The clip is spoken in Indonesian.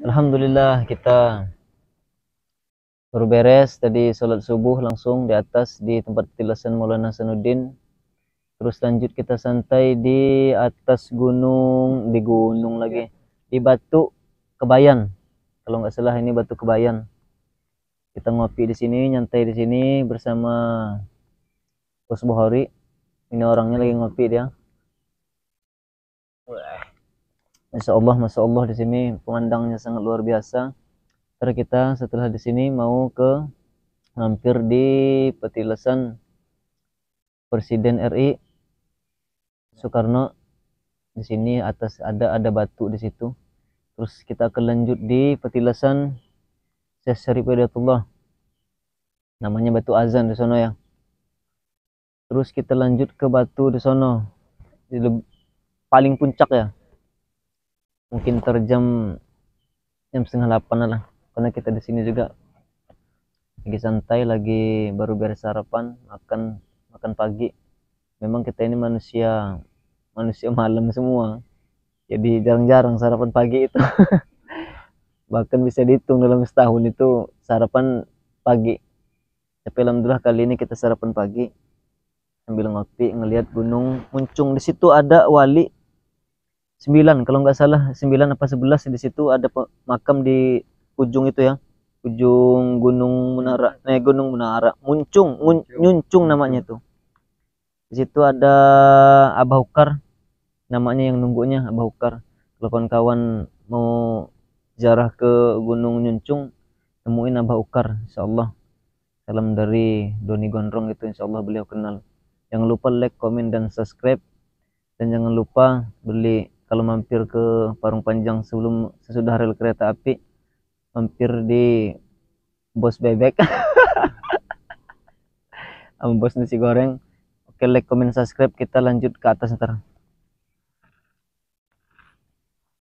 Alhamdulillah kita baru beres tadi sholat subuh langsung di atas di tempat tilasan Maulana Hasanuddin terus lanjut kita santai di atas gunung di gunung lagi. Di Batu Kebayan. Kalau nggak salah ini Batu Kebayan. Kita ngopi di sini nyantai di sini bersama Bos Buhari ini orangnya lagi ngopi dia Masya Allah, Masya Allah di sini pemandangnya sangat luar biasa. Terus kita setelah di sini mau ke hampir di petilasan Presiden RI Soekarno. Di sini atas ada ada batu di situ. Terus kita akan lanjut di petilasan Syekh Syarif. Namanya batu azan di sana ya. Terus kita lanjut ke batu di sana. Di paling puncak ya mungkin terjam jam setengah delapan lah. Karena kita di sini juga lagi santai lagi baru beres sarapan makan makan pagi. Memang kita ini manusia manusia malam semua. Jadi jarang-jarang sarapan pagi itu. Bahkan bisa dihitung dalam setahun itu sarapan pagi. Tapi alhamdulillah kali ini kita sarapan pagi. Sambil ngopi ngelihat gunung. Muncung di situ ada wali sembilan kalau nggak salah sembilan apa sebelas di situ ada makam di ujung itu ya. Ujung gunung menara eh gunung menara muncung mun, nyuncung namanya itu di situ ada Abah Ukar namanya yang nunggunya Abah Ukar kalau kawan-kawan mau jarah ke gunung nyuncung temuin Abah Ukar insyaallah. Salam dari Doni Gondrong itu insyaallah beliau kenal. Jangan lupa like comment dan subscribe. Dan jangan lupa beli kalau mampir ke Parung Panjang sebelum sesudah rel kereta api mampir di Bos Bebek. Sama Bos Nasi Goreng. Oke like comment subscribe. Kita lanjut ke atas ntar